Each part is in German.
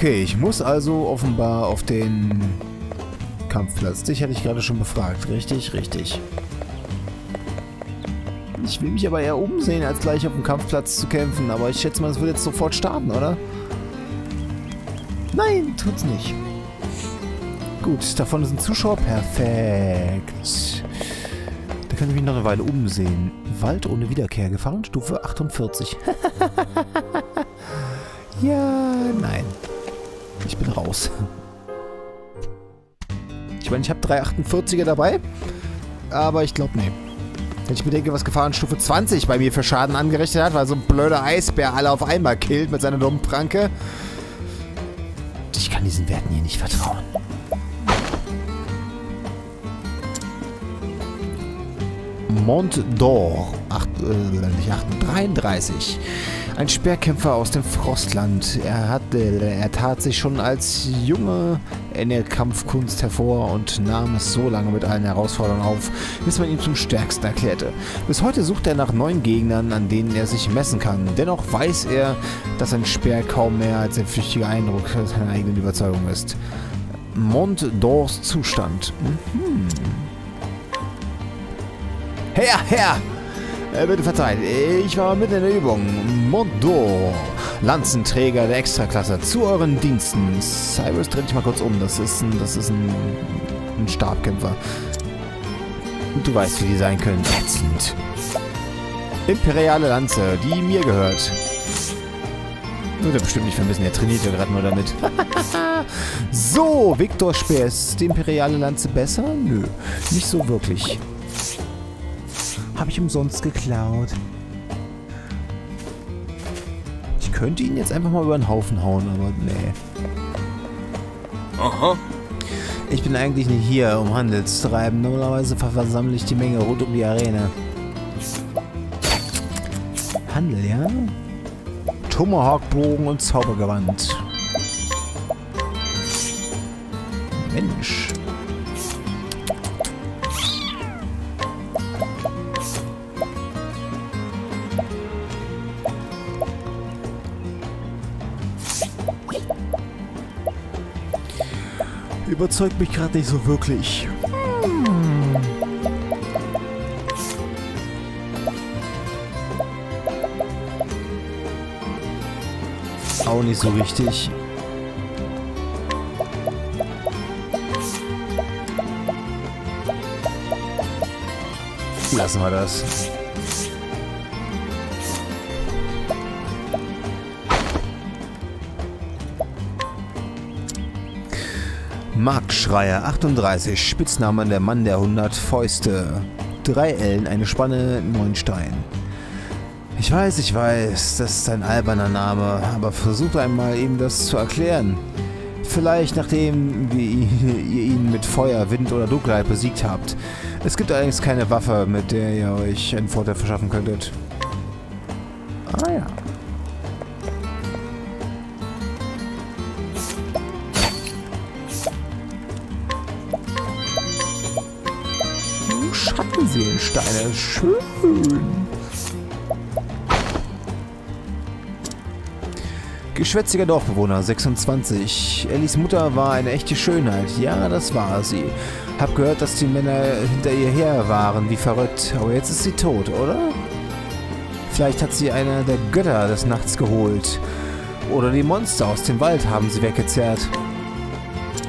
Okay, ich muss also offenbar auf den Kampfplatz. Dich hatte ich gerade schon befragt. Richtig, richtig. Ich will mich aber eher umsehen, als gleich auf dem Kampfplatz zu kämpfen. Aber ich schätze mal, es wird jetzt sofort starten, oder? Nein, tut's nicht. Gut, davon ist ein Zuschauer. Perfekt. Da kann ich mich noch eine Weile umsehen. Wald ohne Wiederkehr. Gefahrenstufe 48. ja, nein. Ich bin raus. Ich meine, ich habe drei 48er dabei. Aber ich glaube, nee. Wenn ich bedenke, was Gefahrenstufe 20 bei mir für Schaden angerechnet hat, weil so ein blöder Eisbär alle auf einmal killt mit seiner dummen Pranke. Ich kann diesen Werten hier nicht vertrauen. Mont d'Or, äh, nicht 33. Ein Speerkämpfer aus dem Frostland. Er, hat, äh, er tat sich schon als Junge in der Kampfkunst hervor und nahm es so lange mit allen Herausforderungen auf, bis man ihn zum Stärksten erklärte. Bis heute sucht er nach neuen Gegnern, an denen er sich messen kann. Dennoch weiß er, dass ein Speer kaum mehr als ein flüchtiger Eindruck seiner eigenen Überzeugung ist. Mont d'Ors Zustand. Mhm. Herr, Herr! Äh, bitte verzeiht, ich war mitten in der Übung. Mondo, Lanzenträger der Extraklasse, zu euren Diensten. Cyrus, dreh dich mal kurz um. Das ist ein, das ist ein, ein Stabkämpfer. Du weißt, wie die sein können. Ätzend. Imperiale Lanze, die mir gehört. Wird er bestimmt nicht vermissen, er trainiert ja gerade nur damit. so, Viktor Speer, ist die Imperiale Lanze besser? Nö, nicht so wirklich. Habe ich umsonst geklaut. Ich könnte ihn jetzt einfach mal über den Haufen hauen, aber nee. Aha. Ich bin eigentlich nicht hier, um Handel zu treiben. Normalerweise versammle ich die Menge rund um die Arena. Handel, ja? Tomahawk-Bogen und Zaubergewand. Mensch. Überzeugt mich gerade nicht so wirklich. Hm. Auch nicht so richtig. Lassen wir das. Marktschreier 38, Spitzname der Mann der 100 Fäuste. Drei Ellen, eine Spanne, neun Stein. Ich weiß, ich weiß, das ist ein alberner Name, aber versucht einmal ihm das zu erklären. Vielleicht nachdem ihr ihn mit Feuer, Wind oder Dunkelheit besiegt habt. Es gibt allerdings keine Waffe, mit der ihr euch einen Vorteil verschaffen könntet. Ah ja. Schön. Geschwätziger Dorfbewohner, 26. Ellis Mutter war eine echte Schönheit. Ja, das war sie. Hab gehört, dass die Männer hinter ihr her waren, wie verrückt. Aber jetzt ist sie tot, oder? Vielleicht hat sie einer der Götter des Nachts geholt. Oder die Monster aus dem Wald haben sie weggezerrt.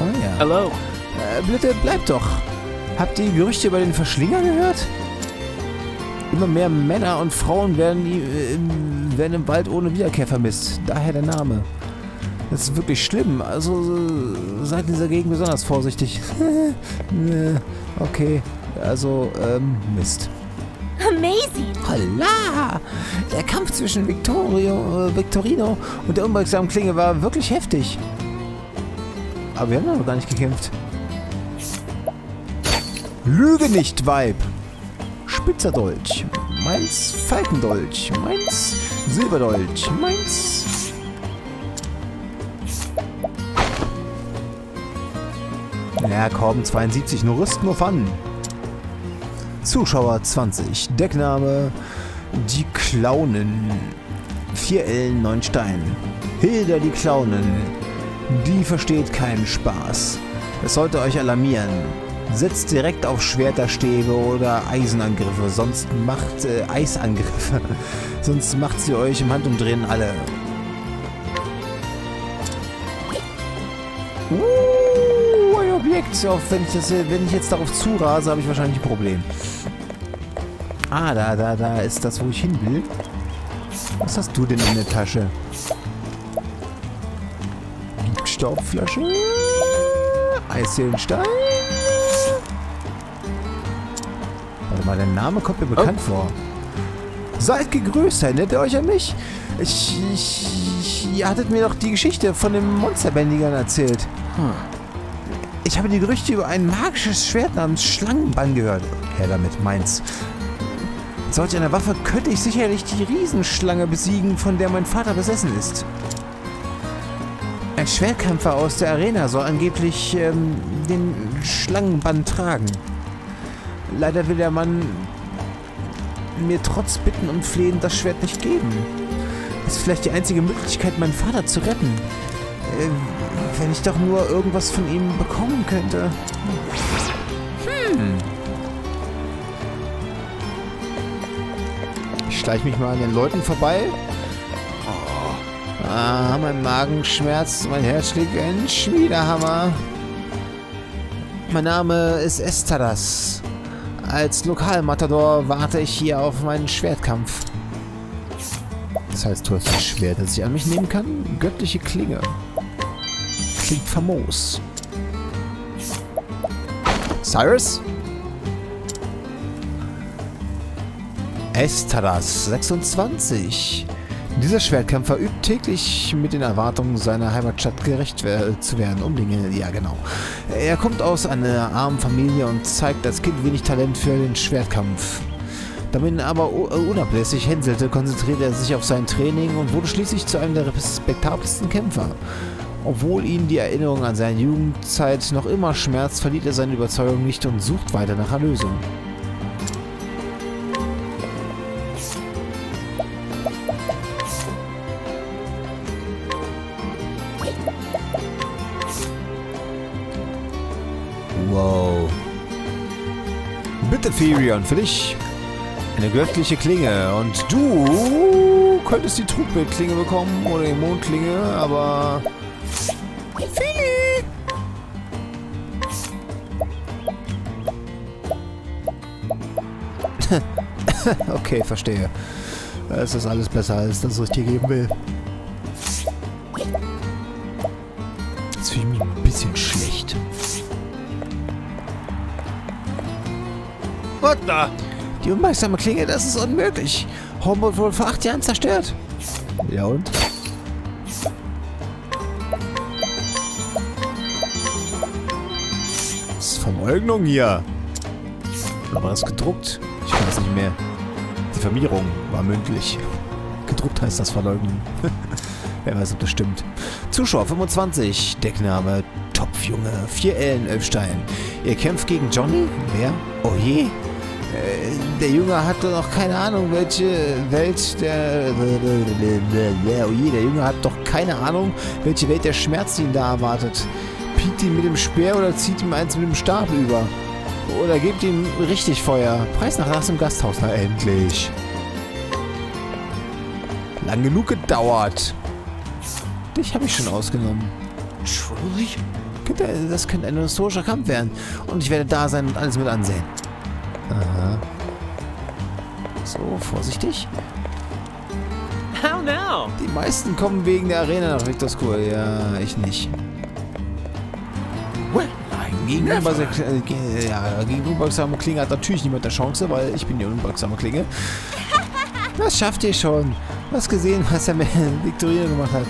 Ah ja. Hallo. Äh, bitte, bleib doch. Habt ihr Gerüchte über den Verschlinger gehört? Immer mehr Männer und Frauen werden, äh, werden im Wald ohne Wiederkehr vermisst. Daher der Name. Das ist wirklich schlimm. Also seid in dieser Gegend besonders vorsichtig. okay. Also, ähm, Mist. Amazing! Holla! Der Kampf zwischen Victorio, äh, Victorino und der unbeugsamen Klinge war wirklich heftig. Aber wir haben noch gar nicht gekämpft. Lüge nicht, Weib! Spitzer Dolch. Meins Falkendolch. Meins Silberdolch. Meins... Ja, Korben 72, nur Rüsten nur Fun. Zuschauer 20. Deckname Die Clownen. 4 Ellen, 9 Stein. Hilda die Clownen. Die versteht keinen Spaß. Es sollte euch alarmieren. Setzt direkt auf Schwerterstäbe oder Eisenangriffe, sonst macht äh, Eisangriffe. sonst macht sie euch im Handumdrehen alle. Uh, ein Objekt. Auch wenn ich, das, wenn ich jetzt darauf zurase, habe ich wahrscheinlich ein Problem. Ah, da, da, da ist das, wo ich hin will. Was hast du denn in der Tasche? Staubflasche. Eisseelenstein. Warte mal, der Name kommt mir bekannt oh. vor. Seid gegrüßt, erinnert ihr euch an mich? Ich, ich, ihr hattet mir doch die Geschichte von den Monsterbändigern erzählt. Hm. Ich habe die Gerüchte über ein magisches Schwert namens Schlangenbann gehört. Her damit, meins. Mit solch einer Waffe könnte ich sicherlich die Riesenschlange besiegen, von der mein Vater besessen ist. Ein Schwertkämpfer aus der Arena soll angeblich ähm, den Schlangenbann tragen. Leider will der Mann mir trotz Bitten und Flehen das Schwert nicht geben. Das ist vielleicht die einzige Möglichkeit, meinen Vater zu retten. Äh, wenn ich doch nur irgendwas von ihm bekommen könnte. Hm. Ich schleiche mich mal an den Leuten vorbei. Oh. Ah, mein Magen schmerzt, mein Herz schlägt ein Schmiedehammer. Mein Name ist Estadas. Als Lokalmatador warte ich hier auf meinen Schwertkampf. Das heißt, du hast ein Schwert, das ich an mich nehmen kann? Göttliche Klinge. Klingt famos. Cyrus? Estaras, 26. Dieser Schwertkämpfer übt täglich mit den Erwartungen seiner Heimatstadt gerecht zu werden. Um Dinge, ja genau. Er kommt aus einer armen Familie und zeigt als Kind wenig Talent für den Schwertkampf. Damit er aber unablässig hänselte, konzentrierte er sich auf sein Training und wurde schließlich zu einem der respektabelsten Kämpfer. Obwohl ihn die Erinnerung an seine Jugendzeit noch immer schmerzt, verliert er seine Überzeugung nicht und sucht weiter nach Erlösung. Bitte, Therion, für dich eine göttliche Klinge. Und du könntest die Trugbildklinge bekommen oder die Mondklinge, aber... Fili! okay, verstehe. Es ist alles besser, als das, was ich dir geben will. The? Die unbeugsame Klinge, das ist unmöglich. Hormone wurde vor acht Jahren zerstört. Ja und? Das ist Verleugnung hier. War das gedruckt? Ich weiß nicht mehr. Die Vermierung war mündlich. Gedruckt heißt das Verleugnen. Wer weiß, ob das stimmt. Zuschauer 25. Deckname Topfjunge. 4 Ellen Elfstein. Ihr kämpft gegen Johnny? Wer? Oh je. Äh, der Junge hatte noch keine Ahnung, welche Welt der... Oh je, der Junge hat doch keine Ahnung, welche Welt der Schmerz ihn da erwartet. Piekt ihn mit dem Speer oder zieht ihm eins mit dem Stab über. Oder gebt ihm richtig Feuer. Preis nach Nacht im Gasthaus. Na endlich. Lang genug gedauert. Dich habe ich schon ausgenommen. Truly? Das könnte ein historischer Kampf werden. Und ich werde da sein und alles mit ansehen. Aha. So, vorsichtig. How now? Die meisten kommen wegen der Arena nach Victor Ja, ich nicht. Well, gegenüber, äh, ja, gegen unbeugsame Klinge hat natürlich niemand eine Chance, weil ich bin die unbeugsame Klinge. Das schafft ihr schon. Du hast gesehen, was er mit Victorino gemacht hat.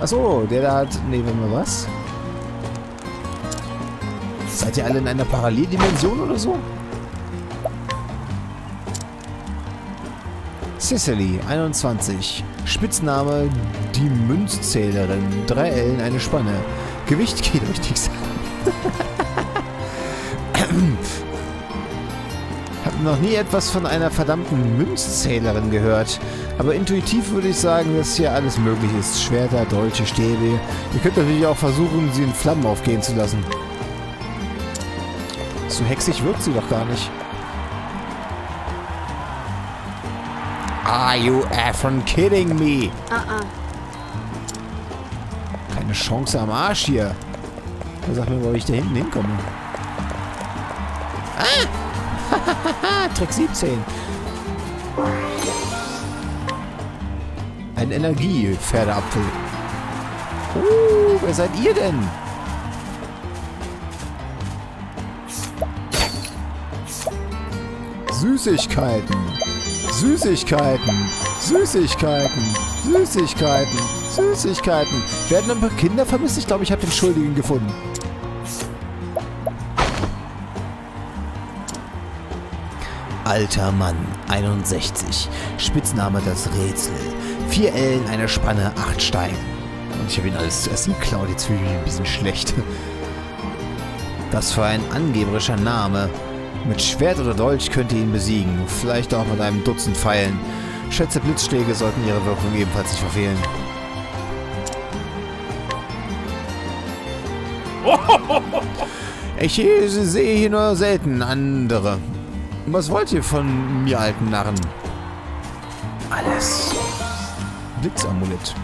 Achso, der da hat... Nee, wenn wir was? Seid ihr alle in einer Paralleldimension oder so? Cicely, 21. Spitzname die Münzzählerin. Drei Ellen, eine Spanne. Gewicht geht euch nichts an. Hab noch nie etwas von einer verdammten Münzzählerin gehört. Aber intuitiv würde ich sagen, dass hier alles möglich ist. Schwerter, Dolche, Stäbe. Ihr könnt natürlich auch versuchen, sie in Flammen aufgehen zu lassen. So hexig wirkt sie doch gar nicht. Are you effing kidding me? Uh-uh. Keine Chance am Arsch hier. Sag mir, wo ich da hinten hinkomme. Ah! Trick 17. Ein Energie-Pferdeapfel. Uh, wer seid ihr denn? Süßigkeiten. Süßigkeiten. Süßigkeiten. Süßigkeiten. Süßigkeiten. Werden ein paar Kinder vermisst? Ich glaube, ich habe den Schuldigen gefunden. Alter Mann, 61. Spitzname das Rätsel. Vier Ellen, eine Spanne, acht Stein. Und ich habe ihn alles zu essen geklaut. Jetzt fühle ich mich ein bisschen schlecht. Was für ein angeberischer Name. Mit Schwert oder Dolch könnt ihr ihn besiegen. Vielleicht auch mit einem Dutzend Pfeilen. Schätze Blitzschläge sollten ihre Wirkung ebenfalls nicht verfehlen. Ich sehe hier nur selten andere. Was wollt ihr von mir, alten Narren? Alles. Blitzamulett.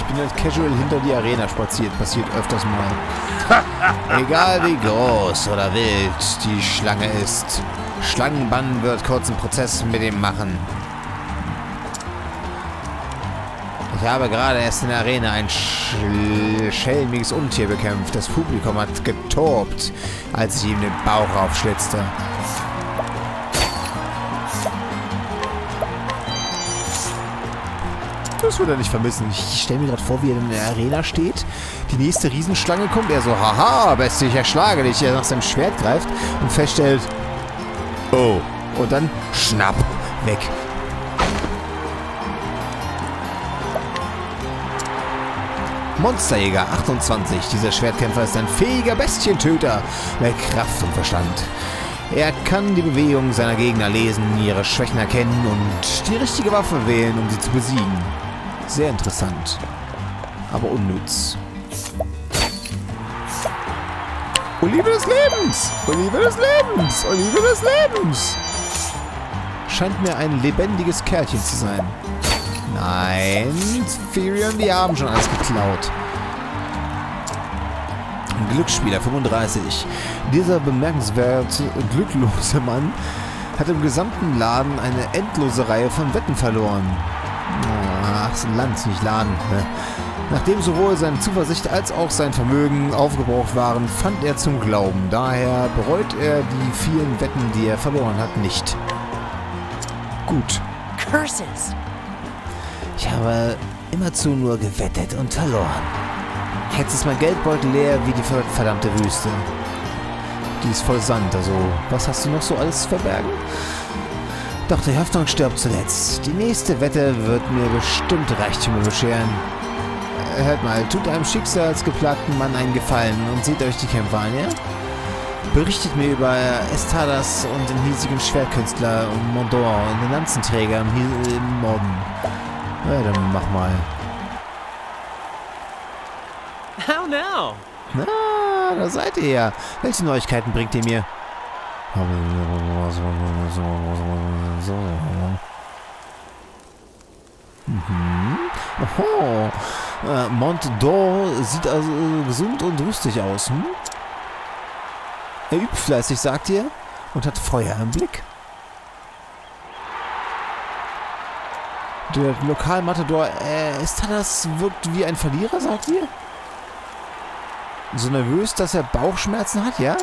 Ich bin halt casual hinter die Arena spaziert. Passiert öfters mal. Egal wie groß oder wild die Schlange ist. Schlangenbann wird kurzen Prozess mit ihm machen. Ich habe gerade erst in der Arena ein sch schelmiges Untier bekämpft. Das Publikum hat getobt, als ich ihm den Bauch aufschlitzte. Das wird er nicht vermissen. Ich stelle mir gerade vor, wie er in der Arena steht. Die nächste Riesenschlange kommt. Er so, haha, Beste, ich erschlage dich. Er nach seinem Schwert greift und feststellt, oh. Und dann schnapp, weg. Monsterjäger 28. Dieser Schwertkämpfer ist ein fähiger Bestientöter mit Kraft und Verstand. Er kann die Bewegungen seiner Gegner lesen, ihre Schwächen erkennen und die richtige Waffe wählen, um sie zu besiegen. Sehr interessant. Aber unnütz. Olive des Lebens! Olive des Lebens! Olive des Lebens! Scheint mir ein lebendiges Kerlchen zu sein. Nein, Therion, die haben schon alles geklaut. Glücksspieler, 35. Dieser bemerkenswerte, glücklose Mann hat im gesamten Laden eine endlose Reihe von Wetten verloren. Ach, ein Land, nicht Laden. Ne? Nachdem sowohl seine Zuversicht als auch sein Vermögen aufgebraucht waren, fand er zum Glauben. Daher bereut er die vielen Wetten, die er verloren hat, nicht. Gut. Curses. Ich habe immerzu nur gewettet und verloren. Jetzt ist mein Geldbeutel leer wie die verdammte Wüste. Die ist voll Sand, also was hast du noch so alles zu verbergen? Doch die Hoffnung stirbt zuletzt. Die nächste Wette wird mir bestimmt Reichtümer bescheren. Hört mal, tut einem schicksalsgeplagten Mann einen Gefallen und seht euch die Kämpfer an, ja? Berichtet mir über Estadas und den hiesigen Schwertkünstler und Mondor und den Lanzenträger im, im Norden. Ja, dann mach mal. How now? Na, da seid ihr ja. Welche Neuigkeiten bringt ihr mir? Mhm. Oho. Äh, Mont d'Or sieht also gesund und rüstig aus, hm? Er übt fleißig, sagt ihr, und hat Feuer im Blick. Der Lokalmatador äh, das wirkt wie ein Verlierer, sagt ihr? So nervös, dass er Bauchschmerzen hat, ja?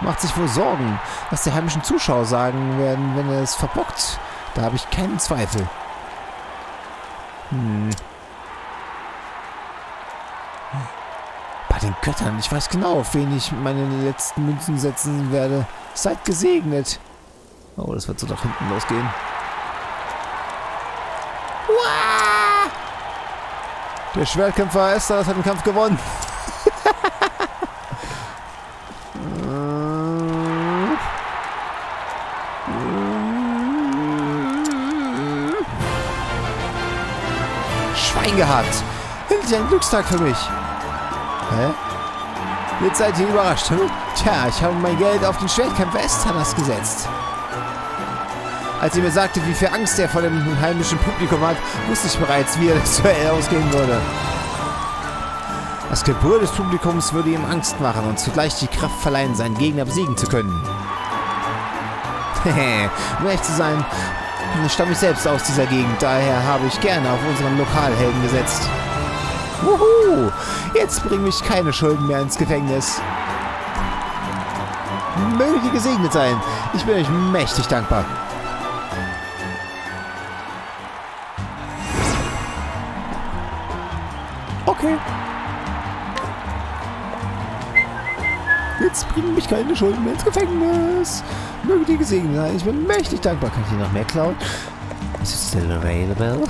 Macht sich wohl Sorgen, was die heimischen Zuschauer sagen werden, wenn er es verbockt. Da habe ich keinen Zweifel. Hm. Bei den Göttern, ich weiß genau, auf wen ich meine letzten Münzen setzen werde. Seid gesegnet. Oh, das wird so nach hinten losgehen. Der Schwertkämpfer Esther hat den Kampf gewonnen. Schwein gehabt. Endlich ein Glückstag für mich. Hä? Jetzt seid ihr überrascht. Hm? Tja, ich habe mein Geld auf den Schwertkämpfer Estanas gesetzt. Als sie mir sagte, wie viel Angst er vor dem heimischen Publikum hat, wusste ich bereits, wie er das Duell ausgehen würde. Das Gebur des Publikums würde ihm Angst machen und zugleich die Kraft verleihen, seinen Gegner besiegen zu können. Hehe, um ehrlich zu sein, stamme ich selbst aus dieser Gegend, daher habe ich gerne auf unseren Lokalhelden gesetzt. Wuhu! Jetzt bringen mich keine Schulden mehr ins Gefängnis. Möge gesegnet sein. Ich bin euch mächtig dankbar. Mich keine Schulden mehr ins Gefängnis. Möge die gesegnet sein. Ich bin mächtig dankbar. Kann ich hier noch mehr klauen? Is it still available?